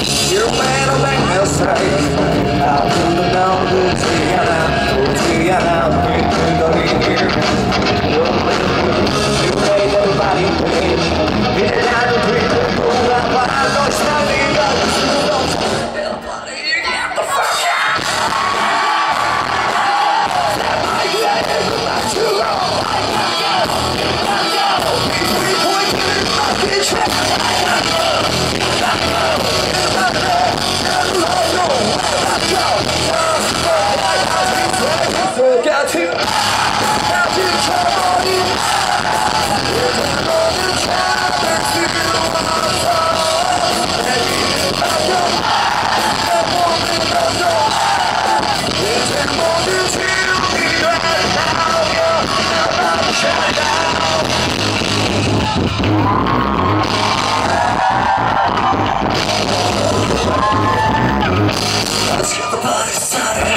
You better make me mistake. Let's get the party started